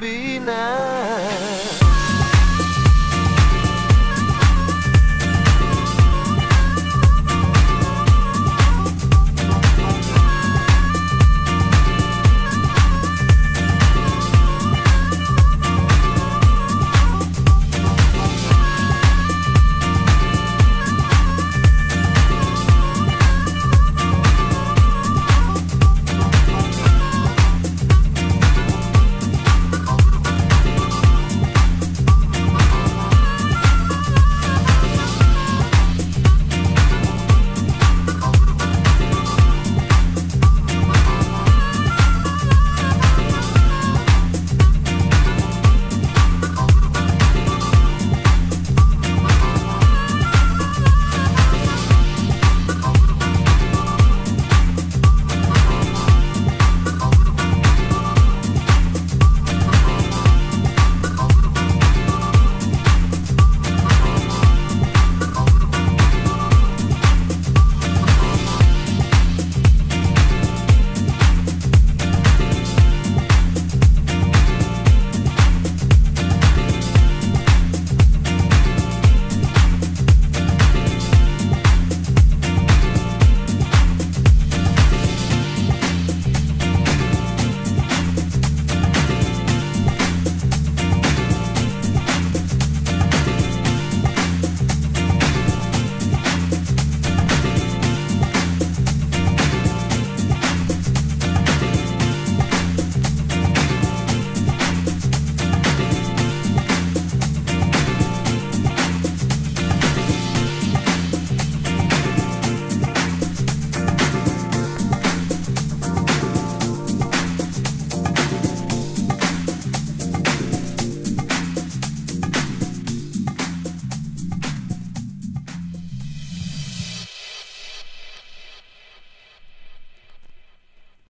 be now.